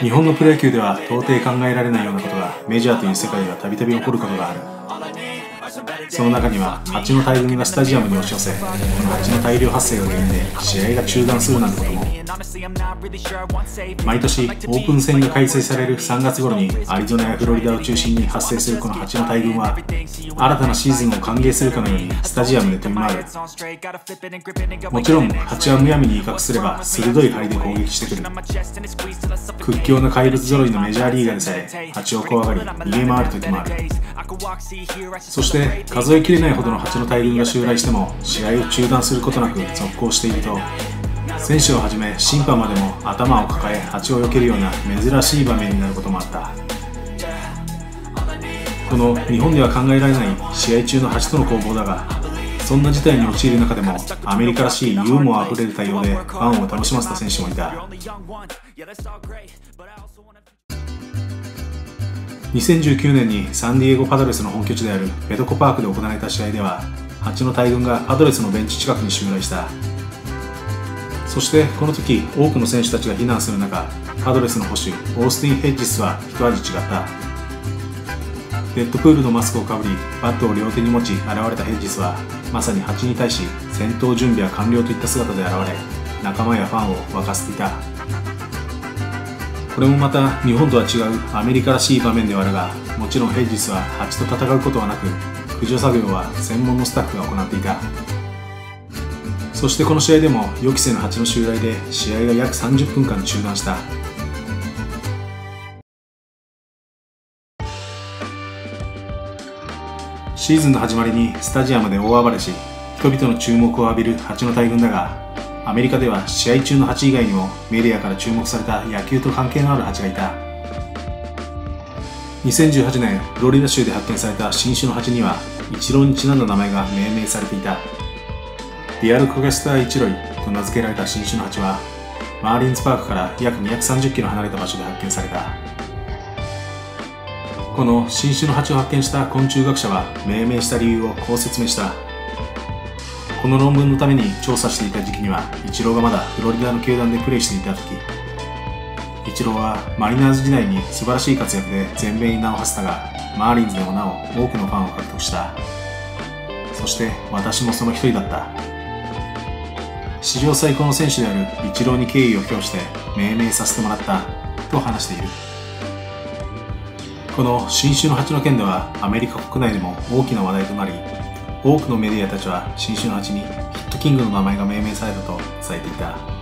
日本のプロ野球では到底考えられないようなことがメジャーという世界ではたびたび起こることがある。その中には蜂の大群がスタジアムに押し寄せこの蜂の大量発生が原因で試合が中断するなんてことも。毎年オープン戦が開催される3月頃にアリゾナやフロリダを中心に発生するこの蜂の大群は新たなシーズンを歓迎するかのようにスタジアムで飛び回る。もちろん蜂はむやみに威嚇すれば鋭い針で攻撃してくる。屈強な怪物揃いのメジャーリーガーでさえ蜂を怖がり逃げ回る時もある。そして数えきれないほどの蜂の大群が襲来しても試合を中断することなく続行していると選手をはじめ審判までも頭を抱え蜂を避けるような珍しい場面になることもあった。この日本では考えられない試合中の蜂との攻防だがそんな事態に陥る中でもアメリカらしいユーモアあふれる対応でファンを楽しませた選手もいた。2019年にサンディエゴ・パドレスの本拠地であるペドコパークで行われた試合では蜂の大群がパドレスのベンチ近くに襲来した。そしてこの時多くの選手たちが避難する中パドレスの保守オースティン・ヘッジスは一味違った。デッドプールのマスクをかぶりバットを両手に持ち現れたヘッジスはまさに蜂に対し戦闘準備は完了といった姿で現れ仲間やファンを沸かせていた。これもまた日本とは違うアメリカらしい場面ではあるがもちろんヘッジスは蜂と戦うことはなく駆除作業は専門のスタッフが行っていた。そしてこの試合でも予期せぬ蜂の襲来で試合が約30分間中断した。シーズンの始まりにスタジアムで大暴れし人々の注目を浴びる蜂の大群だがアメリカでは試合中の蜂以外にもメディアから注目された野球と関係のある蜂がいた。2018年フロリダ州で発見された新種の蜂にはイチローにちなんだ名前が命名されていた。ディアルコガスターイチロイと名付けられた新種の蜂はマーリンズパークから約230キロ離れた場所で発見された。この新種の蜂を発見した昆虫学者は命名した理由をこう説明した。この論文のために調査していた時期にはイチローがまだフロリダの球団でプレーしていた時。イチローはマリナーズ時代に素晴らしい活躍で全米に名を馳せたがマーリンズでもなお多くのファンを獲得した。そして私もその一人だった。史上最高の選手であるイチローに敬意を表して命名させてもらったと話している。この新種の蜂の件ではアメリカ国内でも大きな話題となり多くのメディアたちは新種の味にヒットキングの名前が命名されたと伝えていた。